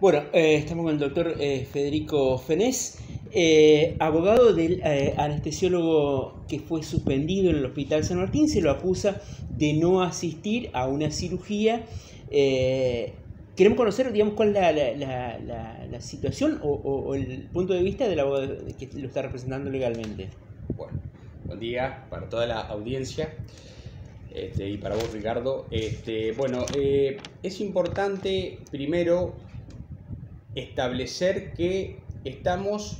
Bueno, eh, estamos con el doctor eh, Federico Fenés, eh, abogado del anestesiólogo que fue suspendido en el Hospital San Martín, se lo acusa de no asistir a una cirugía. queremos conocer, digamos, cuál es la, situación o, el punto de vista del abogado que lo está representando legalmente. Bueno, buen día para toda la audiencia. Este, y para vos, Ricardo. Este, bueno, es importante primero establecer que estamos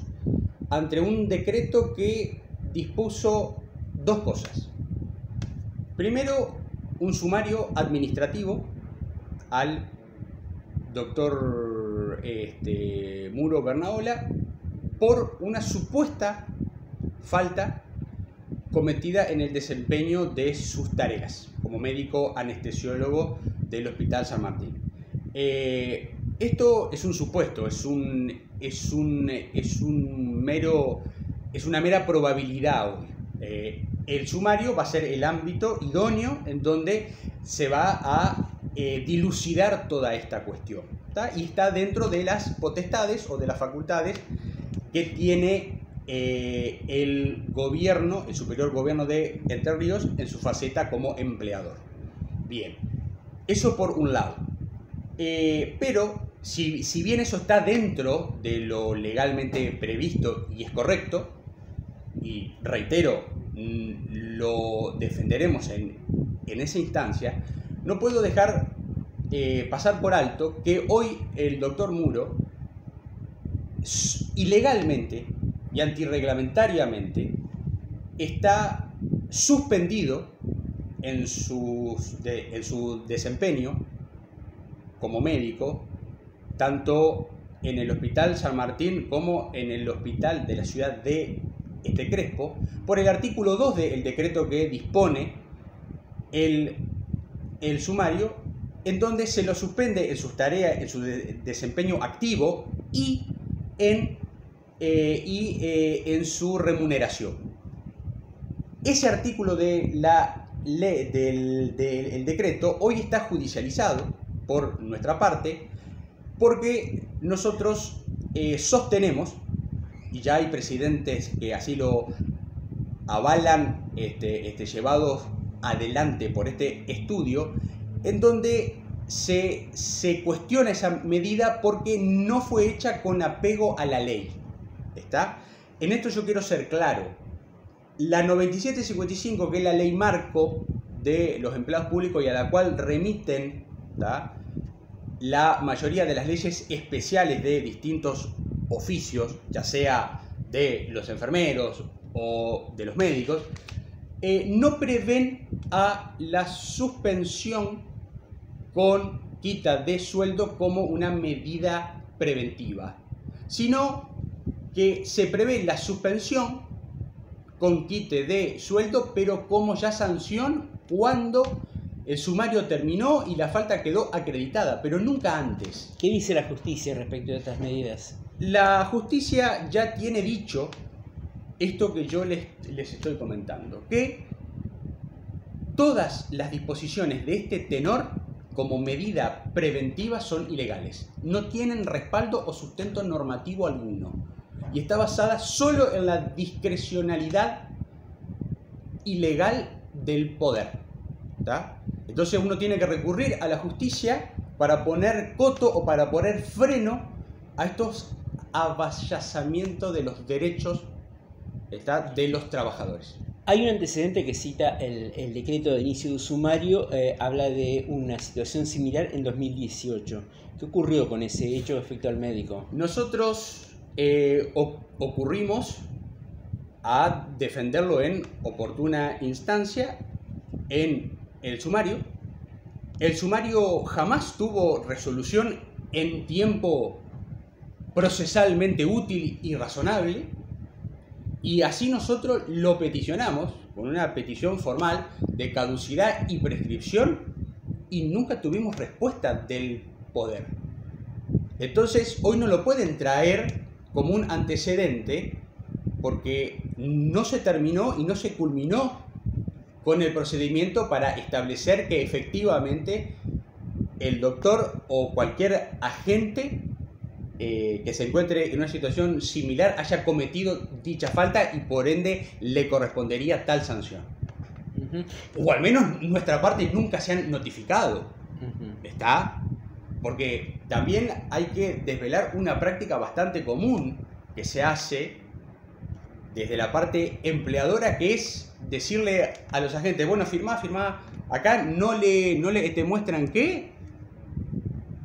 ante un decreto que dispuso dos cosas. Primero, un sumario administrativo al doctor este, Muro Bernaola por una supuesta falta cometida en el desempeño de sus tareas como médico anestesiólogo del Hospital San Martín. Eh, esto es un supuesto, es un, es un, es un mero, es una mera probabilidad hoy. Eh, el sumario va a ser el ámbito idóneo en donde se va a eh, dilucidar toda esta cuestión. Y está dentro de las potestades o de las facultades que tiene eh, el gobierno, el superior gobierno de Entre Ríos, en su faceta como empleador. Bien, eso por un lado. pero si, bien eso está dentro de lo legalmente previsto y es correcto, y reitero, mm, lo defenderemos en, esa instancia, no puedo dejar eh, pasar por alto que hoy el doctor Muro, ilegalmente y antirreglamentariamente, está suspendido en, en su desempeño como médico tanto en el Hospital San Martín como en el Hospital de la ciudad de este Crespo, por el artículo 2 del decreto que dispone el, el, sumario, en donde se lo suspende en sus tareas, en su desempeño activo y en, eh, y, eh, en su remuneración. Ese artículo de la ley, del, del decreto hoy está judicializado por nuestra parte porque nosotros eh, sostenemos, y ya hay presidentes que así lo avalan, este, este, llevados adelante por este estudio, en donde se, se, cuestiona esa medida porque no fue hecha con apego a la ley. ¿Está? En esto yo quiero ser claro. La 9755, que es la ley marco de los empleados públicos y a la cual remiten. La mayoría de las leyes especiales de distintos oficios, ya sea de los enfermeros o de los médicos, eh, no prevén a la suspensión con quita de sueldo como una medida preventiva, sino que se prevé la suspensión con quite de sueldo, pero como ya sanción cuando el sumario terminó y la falta quedó acreditada, pero nunca antes. ¿Qué dice la justicia respecto de estas medidas? La justicia ya tiene dicho esto que yo les, les estoy comentando, que todas las disposiciones de este tenor como medida preventiva son ilegales. No tienen respaldo o sustento normativo alguno. Y está basada solo en la discrecionalidad ilegal del poder. ¿está? Entonces uno tiene que recurrir a la justicia para poner coto o para poner freno a estos avallazamientos de los derechos de los trabajadores. Hay un antecedente que cita el, decreto de inicio de sumario, eh, habla de una situación similar en 2018. ¿Qué ocurrió con ese hecho respecto al médico? Nosotros eh, ocurrimos a defenderlo en oportuna instancia, en el sumario. El sumario jamás tuvo resolución en tiempo procesalmente útil y razonable. Y así nosotros lo peticionamos con una petición formal de caducidad y prescripción y nunca tuvimos respuesta del poder. Entonces hoy no lo pueden traer como un antecedente porque no se terminó y no se culminó con el procedimiento para establecer que efectivamente el doctor o cualquier agente eh, que se encuentre en una situación similar haya cometido dicha falta y por ende le correspondería tal sanción. O al menos nuestra parte nunca se han notificado. ¿Está? Porque también hay que desvelar una práctica bastante común que se hace desde la parte empleadora, que es decirle a los agentes, bueno, firmá, firmá, acá no le, no le te muestran qué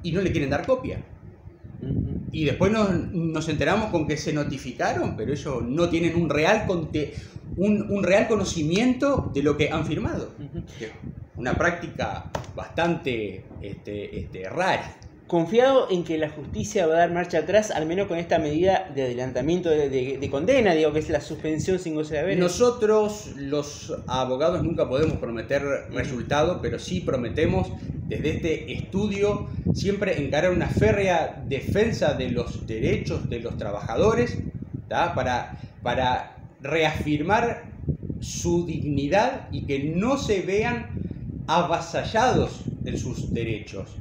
y no le quieren dar copia. Y después nos, enteramos con que se notificaron, pero ellos no tienen un real, un, real conocimiento de lo que han firmado. Una práctica bastante este, este, rara confiado en que la justicia va a dar marcha atrás, al menos con esta medida de adelantamiento de, condena, digo que es la suspensión sin goce de haber. Nosotros, los abogados, nunca podemos prometer resultado, pero sí prometemos desde este estudio siempre encarar una férrea defensa de los derechos de los trabajadores para, para reafirmar su dignidad y que no se vean avasallados en sus derechos.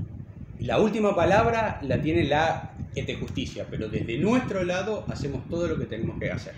La última palabra la tiene la justicia, pero desde nuestro lado hacemos todo lo que tenemos que hacer.